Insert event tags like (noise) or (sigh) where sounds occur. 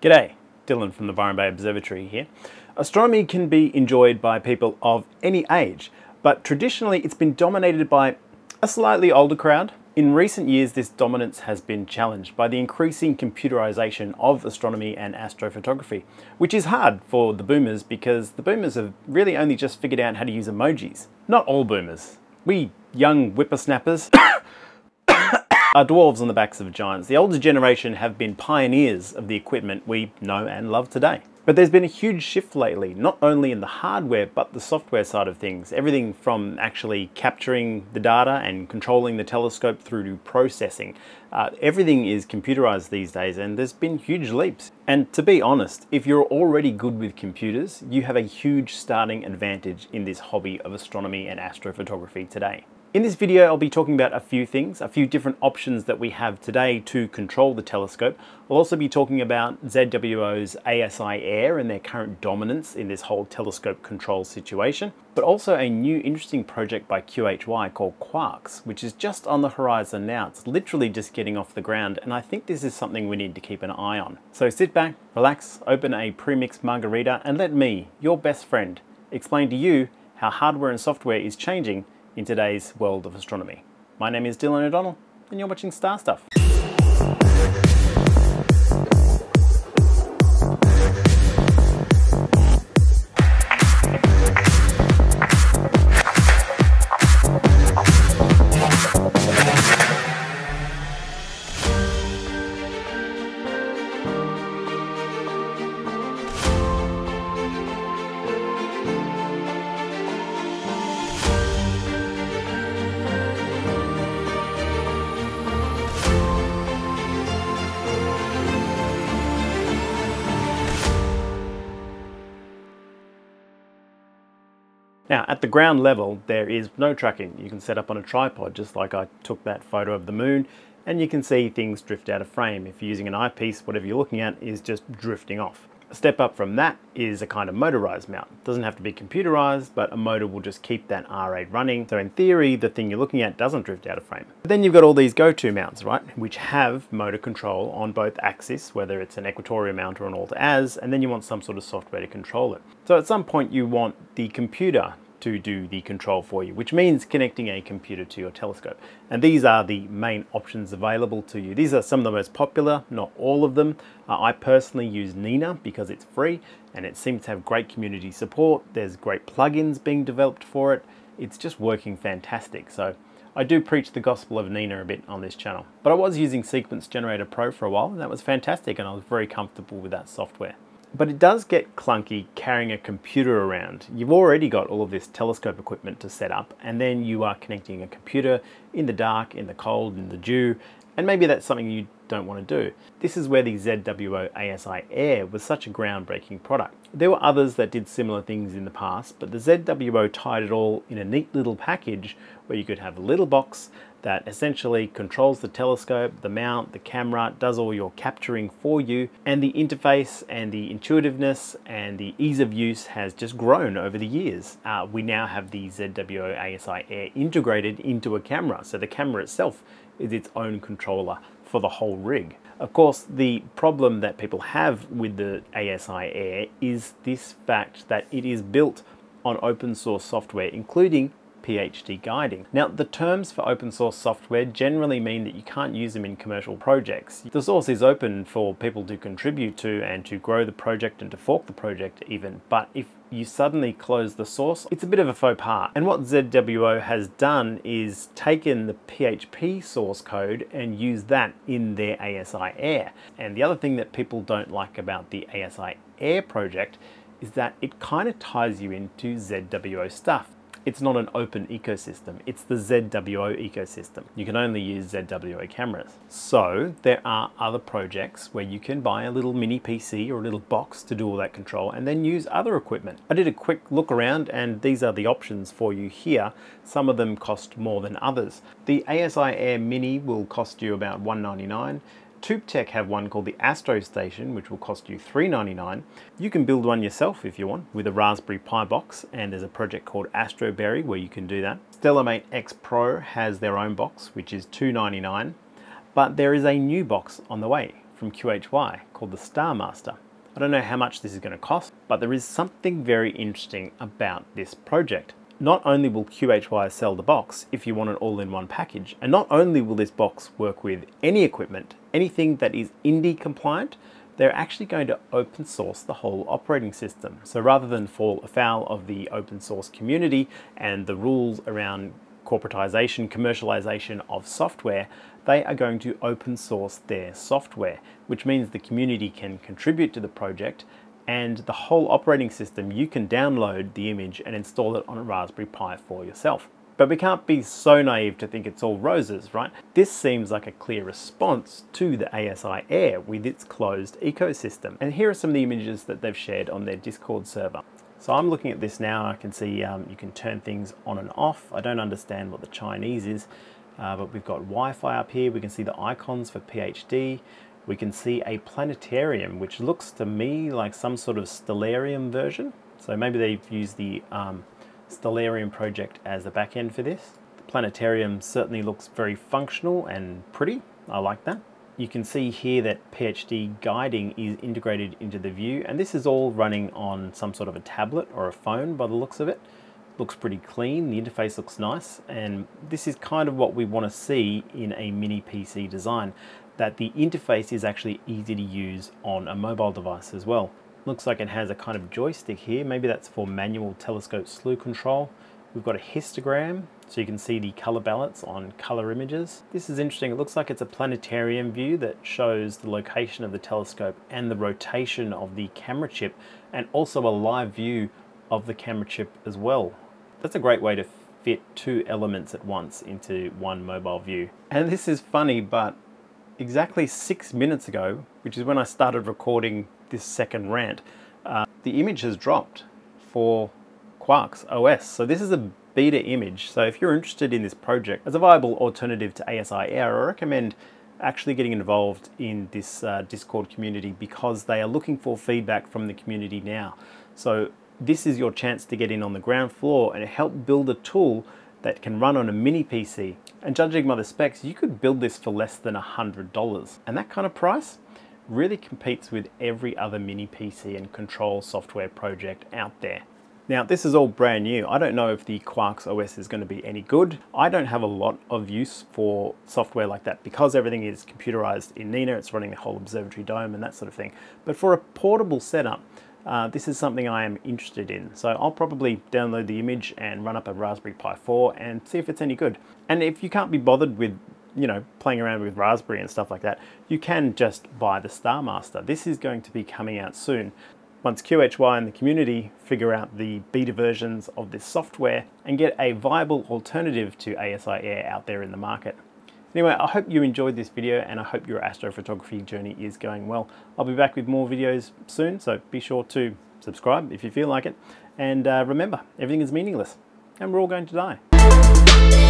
G'day, Dylan from the Byron Bay Observatory here. Astronomy can be enjoyed by people of any age, but traditionally it's been dominated by a slightly older crowd. In recent years, this dominance has been challenged by the increasing computerization of astronomy and astrophotography, which is hard for the boomers because the boomers have really only just figured out how to use emojis. Not all boomers. We young whippersnappers (coughs) are dwarves on the backs of giants. The older generation have been pioneers of the equipment we know and love today. But there's been a huge shift lately, not only in the hardware, but the software side of things. Everything from actually capturing the data and controlling the telescope through to processing. Uh, everything is computerized these days and there's been huge leaps. And to be honest, if you're already good with computers, you have a huge starting advantage in this hobby of astronomy and astrophotography today. In this video, I'll be talking about a few things, a few different options that we have today to control the telescope. We'll also be talking about ZWO's ASI Air and their current dominance in this whole telescope control situation, but also a new interesting project by QHY called QUARCS, which is just on the horizon now. It's literally just getting off the ground, and I think this is something we need to keep an eye on. So sit back, relax, open a pre-mixed margarita, and let me, your best friend, explain to you how hardware and software is changing in today's world of astronomy. My name is Dylan O'Donnell, and you're watching Star Stuff. Now, at the ground level, there is no tracking. You can set up on a tripod, just like I took that photo of the moon, and you can see things drift out of frame. If you're using an eyepiece, whatever you're looking at is just drifting off. A step up from that is a kind of motorized mount. It doesn't have to be computerized, but a motor will just keep that RA running. So in theory, the thing you're looking at doesn't drift out of frame. But then you've got all these go-to mounts, right? Which have motor control on both axes, whether it's an equatorial mount or an alt-az, and then you want some sort of software to control it. So at some point you want the computer to do the control for you, which means connecting a computer to your telescope. And these are the main options available to you. These are some of the most popular, not all of them. Uh, I personally use Nina because it's free and it seems to have great community support. There's great plugins being developed for it. It's just working fantastic. So I do preach the gospel of Nina a bit on this channel. But I was using Sequence Generator Pro for a while and that was fantastic and I was very comfortable with that software. But it does get clunky carrying a computer around. You've already got all of this telescope equipment to set up, and then you are connecting a computer in the dark, in the cold, in the dew, and maybe that's something you don't want to do. This is where the ZWO ASI Air was such a groundbreaking product. There were others that did similar things in the past, but the ZWO tied it all in a neat little package where you could have a little box that essentially controls the telescope, the mount, the camera, does all your capturing for you, and the interface and the intuitiveness and the ease of use has just grown over the years. Uh, we now have the ZWO ASI Air integrated into a camera, so the camera itself is its own controller for the whole rig. Of course, the problem that people have with the ASI Air is this fact that it is built on open source software, including PHD guiding. Now, the terms for open source software generally mean that you can't use them in commercial projects. The source is open for people to contribute to and to grow the project and to fork the project even, but if you suddenly close the source, it's a bit of a faux pas. And what ZWO has done is taken the PHD source code and used that in their ASI Air. And the other thing that people don't like about the ASI Air project is that it kind of ties you into ZWO stuff it's not an open ecosystem. It's the ZWO ecosystem. You can only use ZWO cameras. So there are other projects where you can buy a little mini PC or a little box to do all that control and then use other equipment. I did a quick look around and these are the options for you here. Some of them cost more than others. The ASI Air Mini will cost you about $199 ToupTek have one called the Astro Station, which will cost you $3.99. You can build one yourself if you want with a Raspberry Pi box, and there's a project called Astroberry where you can do that. StellarMate X Pro has their own box, which is $2.99, but there is a new box on the way from QHY called the StarMaster. I don't know how much this is going to cost, but there is something very interesting about this project. Not only will QHY sell the box if you want an all-in-one package, and not only will this box work with any equipment, anything that is INDI compliant, they're actually going to open source the whole operating system. So rather than fall afoul of the open source community and the rules around corporatization, commercialization of software, they are going to open source their software, which means the community can contribute to the project and the whole operating system, you can download the image and install it on a Raspberry Pi for yourself. But we can't be so naive to think it's all roses, right? This seems like a clear response to the ASI Air with its closed ecosystem. And here are some of the images that they've shared on their Discord server. So I'm looking at this now, I can see um, you can turn things on and off. I don't understand what the Chinese is, uh, but we've got Wi-Fi up here. We can see the icons for PHD we can see a planetarium, which looks to me like some sort of Stellarium version. So maybe they've used the um, Stellarium project as the backend for this. The planetarium certainly looks very functional and pretty. I like that. You can see here that PHD guiding is integrated into the view, and this is all running on some sort of a tablet or a phone by the looks of it. Looks pretty clean, the interface looks nice, and this is kind of what we want to see in a mini PC design that the interface is actually easy to use on a mobile device as well. Looks like it has a kind of joystick here, maybe that's for manual telescope slew control. We've got a histogram, so you can see the color balance on color images. This is interesting, it looks like it's a planetarium view that shows the location of the telescope and the rotation of the camera chip, and also a live view of the camera chip as well. That's a great way to fit two elements at once into one mobile view. And this is funny, but exactly six minutes ago, which is when I started recording this second rant, uh, the image has dropped for QUARCS OS. So this is a beta image. So if you're interested in this project as a viable alternative to ASI Air, I recommend actually getting involved in this uh, Discord community because they are looking for feedback from the community now. So this is your chance to get in on the ground floor and help build a tool that can run on a mini PC. And judging by the specs, you could build this for less than $100. And that kind of price really competes with every other mini PC and control software project out there. Now, this is all brand new. I don't know if the QUARCS OS is going to be any good. I don't have a lot of use for software like that because everything is computerized in Nina. It's running the whole observatory dome and that sort of thing. But for a portable setup, uh, this is something I am interested in. So I'll probably download the image and run up a Raspberry Pi 4 and see if it's any good. And if you can't be bothered with you know, playing around with Raspberry and stuff like that, you can just buy the StarMaster. This is going to be coming out soon. Once QHY and the community figure out the beta versions of this software and get a viable alternative to ASI Air out there in the market. Anyway, I hope you enjoyed this video and I hope your astrophotography journey is going well. I'll be back with more videos soon, so be sure to subscribe if you feel like it. And uh, remember, everything is meaningless and we're all going to die.